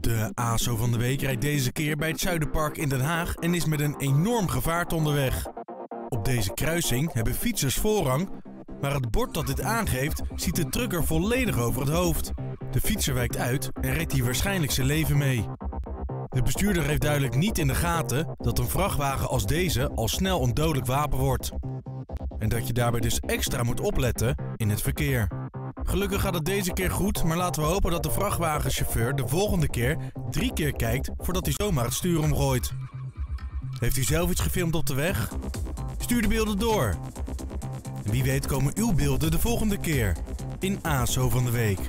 De ASO van de week rijdt deze keer bij het Zuiderpark in Den Haag en is met een enorm gevaarte onderweg. Op deze kruising hebben fietsers voorrang, maar het bord dat dit aangeeft ziet de trucker volledig over het hoofd. De fietser wijkt uit en redt hier waarschijnlijk zijn leven mee. De bestuurder heeft duidelijk niet in de gaten dat een vrachtwagen als deze al snel een dodelijk wapen wordt. En dat je daarbij dus extra moet opletten in het verkeer. Gelukkig gaat het deze keer goed, maar laten we hopen dat de vrachtwagenchauffeur de volgende keer drie keer kijkt voordat hij zomaar het stuur omgooit. Heeft u zelf iets gefilmd op de weg? Stuur de beelden door. Wie weet komen uw beelden de volgende keer in ASO van de Week.